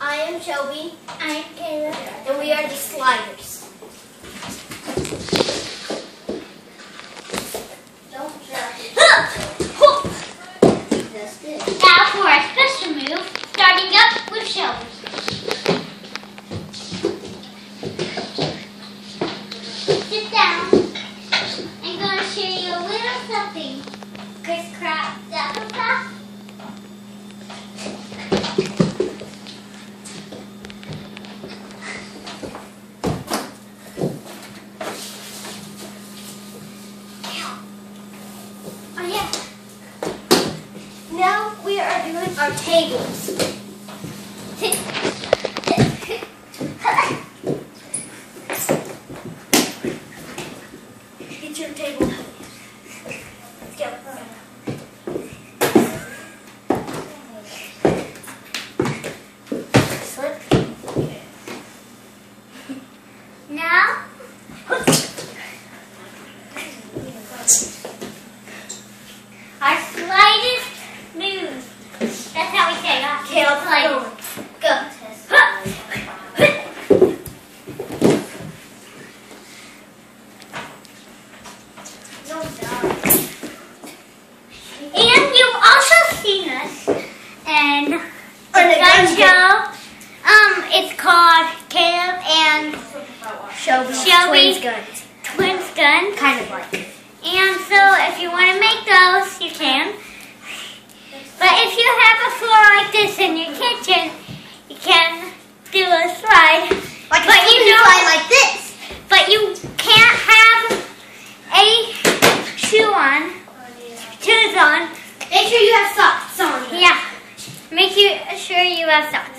I am Shelbie, I'm Caleb. and we are the Sliders. Don't drop it. That's. Now for our special move, starting up with Shelbie. Sit down. I'm going to show you a little something. Applesauce. Oh yeah. Now we are our tables. Get your table. Let's go. Slip. Now, our slightest move. That's how we say it. Okay, I'll. Go. And you've also seen us in the gun show. Um, it's called Caleb and Shelbie. Shelbie. Twins guns. Twins Gun. Kind of like. And so if you want to make those, you can. But if you have a floor like this in your kitchen, you can do a slide. Like But a you know- slide like this. But you can't have a shoe on, shoes on. Make sure you have socks on. Yeah. Make you sure you have socks.